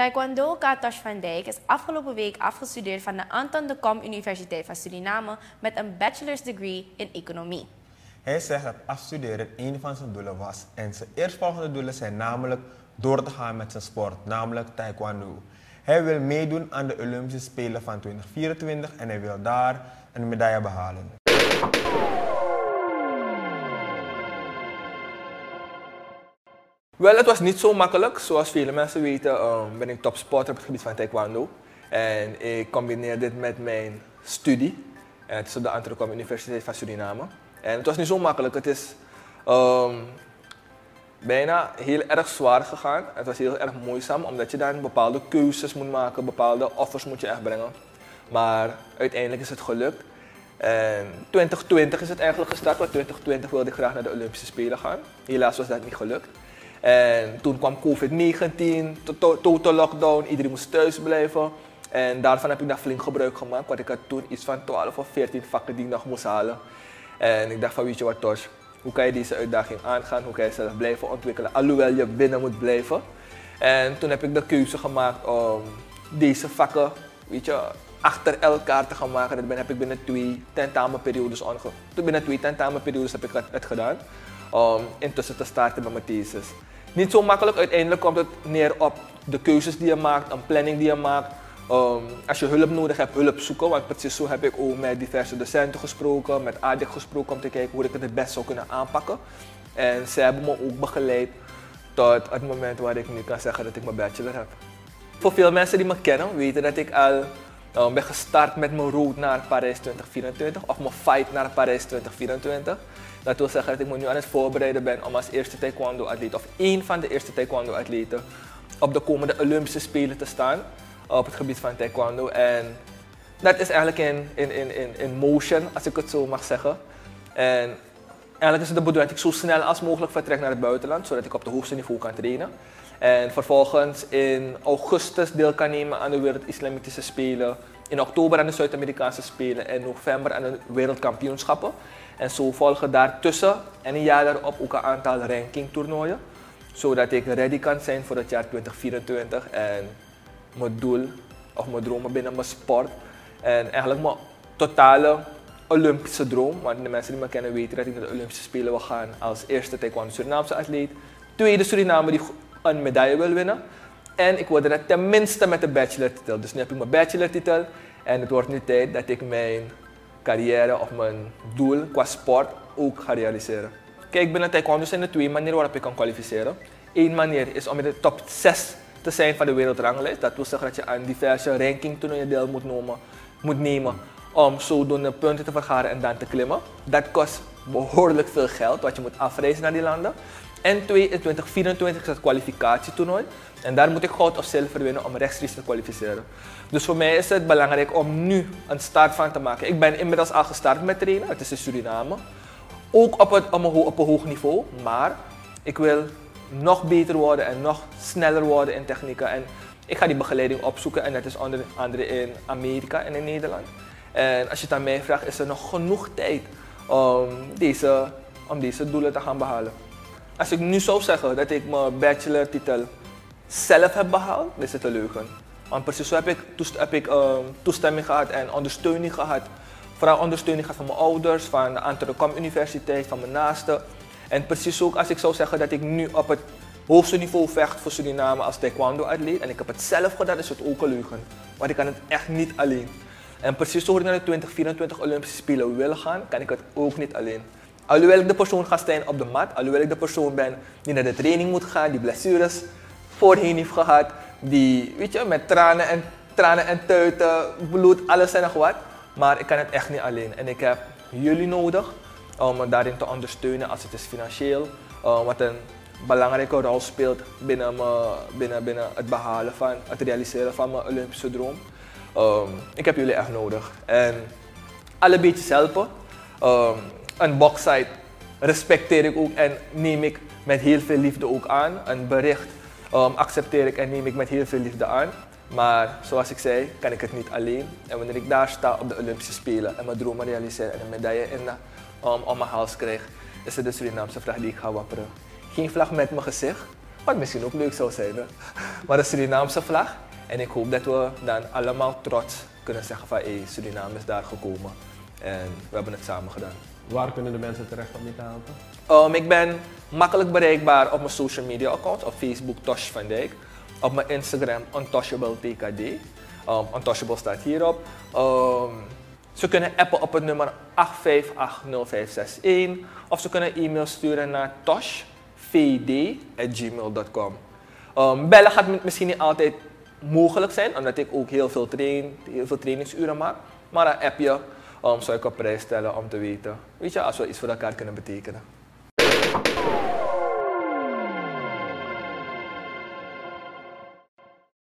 Taekwondo Katosh van Dijk is afgelopen week afgestudeerd van de Anton de Kom Universiteit van Suriname met een bachelor's degree in economie. Hij zegt dat afstuderen een van zijn doelen was en zijn eerstvolgende doelen zijn namelijk door te gaan met zijn sport, namelijk taekwondo. Hij wil meedoen aan de Olympische Spelen van 2024 en hij wil daar een medaille behalen. Wel, het was niet zo makkelijk. Zoals vele mensen weten um, ben ik topsporter op het gebied van taekwondo. En ik combineer dit met mijn studie. En het is op de Antwerpen Universiteit van Suriname. En het was niet zo makkelijk. Het is um, bijna heel erg zwaar gegaan. Het was heel erg moeizaam, omdat je dan bepaalde keuzes moet maken, bepaalde offers moet je echt brengen. Maar uiteindelijk is het gelukt. En 2020 is het eigenlijk gestart, want 2020 wilde ik graag naar de Olympische Spelen gaan. Helaas was dat niet gelukt. En toen kwam COVID-19, total lockdown, iedereen moest thuis blijven. En daarvan heb ik daar flink gebruik gemaakt, want ik had toen iets van 12 of 14 vakken die ik nog moest halen. En ik dacht van, weet je wat Tosh, hoe kan je deze uitdaging aangaan? Hoe kan je zelf blijven ontwikkelen, alhoewel je binnen moet blijven? En toen heb ik de keuze gemaakt om deze vakken, weet je, achter elkaar te gaan maken. Dat heb ik binnen twee tentamenperiodes onge... Binnen twee tentamenperiodes heb ik het gedaan. Om intussen te starten met mijn thesis. Niet zo makkelijk, uiteindelijk komt het neer op de keuzes die je maakt, een planning die je maakt. Um, als je hulp nodig hebt, hulp zoeken. Want precies zo heb ik ook met diverse docenten gesproken, met ADIC gesproken om te kijken hoe ik het het best zou kunnen aanpakken. En zij hebben me ook begeleid tot het moment waar ik nu kan zeggen dat ik mijn bachelor heb. Voor veel mensen die me kennen, weten dat ik al um, ben gestart met mijn route naar Parijs 2024, of mijn fight naar Parijs 2024. Dat wil zeggen dat ik me nu aan het voorbereiden ben om als eerste taekwondo-atleet, of één van de eerste taekwondo-atleten, op de komende Olympische Spelen te staan op het gebied van taekwondo. En dat is eigenlijk in, in, in, in, motion, als ik het zo mag zeggen. En eigenlijk is het de bedoeling dat ik zo snel als mogelijk vertrek naar het buitenland, zodat ik op het hoogste niveau kan trainen. En vervolgens in augustus deel kan nemen aan de Wereld Islamitische Spelen. In oktober aan de Zuid-Amerikaanse Spelen en november aan de Wereldkampioenschappen. En zo volgen daartussen en een jaar daarop ook een aantal rankingtoernooien. Zodat ik ready kan zijn voor het jaar 2024 en mijn doel of mijn dromen binnen mijn sport. En eigenlijk mijn totale Olympische droom. Want de mensen die me kennen weten dat ik naar de Olympische Spelen wil gaan als eerste taekwondo Surinaamse atleet. Tweede Suriname die een medaille wil winnen. En ik wilde dat tenminste met de bachelor-titel. Dus nu heb ik mijn bachelor-titel. En het wordt nu tijd dat ik mijn carrière of mijn doel qua sport ook ga realiseren. Kijk, binnen taekwondo zijn er twee manieren waarop ik kan kwalificeren. Eén manier is om in de top 6 te zijn van de wereldranglijst. Dat wil zeggen dat je aan diverse rankingtoernooien deel moet moet nemen om zodoende punten te vergaren en dan te klimmen. Dat kost behoorlijk veel geld, wat je moet afreizen naar die landen. En twee, in 2024 is het kwalificatietoernooi. En daar moet ik goud of zilver winnen om rechtstreeks te kwalificeren. Dus voor mij is het belangrijk om nu een start van te maken. Ik ben inmiddels al gestart met trainen, het is in Suriname. Ook op, het, op een hoog niveau, maar ik wil nog beter worden en nog sneller worden in technieken. En ik ga die begeleiding opzoeken en dat is onder andere in Amerika en in Nederland. En als je het aan mij vraagt, is er nog genoeg tijd om deze, om deze doelen te gaan behalen. Als ik nu zou zeggen dat ik mijn bachelor-titel zelf heb behaald, is het een leugen. Want precies zo heb ik, heb ik uh, toestemming gehad en ondersteuning gehad. Vooral ondersteuning gehad van mijn ouders, van de Antwerpen Universiteit, van mijn naasten. En precies ook als ik zou zeggen dat ik nu op het hoogste niveau vecht voor Suriname als taekwondo-atleet en ik heb het zelf gedaan, is het ook een leugen. Want ik kan het echt niet alleen. En precies zoals ik naar de 2024 Olympische Spelen wil gaan, kan ik het ook niet alleen. Alhoewel ik de persoon ga staan op de mat, alhoewel ik de persoon ben die naar de training moet gaan, die blessures voorheen heeft gehad, die, weet je, met tranen en, tranen en tuiten, bloed, alles en nog wat. Maar ik kan het echt niet alleen. En ik heb jullie nodig om me daarin te ondersteunen als het is financieel. Uh, wat een belangrijke rol speelt binnen, me, binnen, binnen het behalen van, het realiseren van mijn Olympische droom. Um, ik heb jullie echt nodig. En alle beetjes helpen. Um, een boxsite respecteer ik ook en neem ik met heel veel liefde ook aan. Een bericht um, accepteer ik en neem ik met heel veel liefde aan. Maar zoals ik zei, kan ik het niet alleen. En wanneer ik daar sta op de Olympische Spelen en mijn dromen realiseer en een medaille in de om mijn hals krijg, is het de Surinaamse vlag die ik ga wapperen. Geen vlag met mijn gezicht, Wat misschien ook leuk zou zijn. Maar de Surinaamse vlag. En ik hoop dat we dan allemaal trots kunnen zeggen van hey, Suriname is daar gekomen. En we hebben het samen gedaan. Waar kunnen de mensen terecht om je te helpen? Um, ik ben makkelijk bereikbaar op mijn social media accounts. Op Facebook Tosh van Dijk. Op mijn Instagram Untouchable TKD. Um, Untouchable staat hierop. Um, ze kunnen appen op het nummer 8580561. Of ze kunnen e-mail sturen naar toshvd.gmail.com. Um, bellen gaat misschien niet altijd mogelijk zijn, omdat ik ook heel veel, train, heel veel trainingsuren maak. Maar een appje um, zou ik op prijs stellen om te weten, weet je, als we iets voor elkaar kunnen betekenen.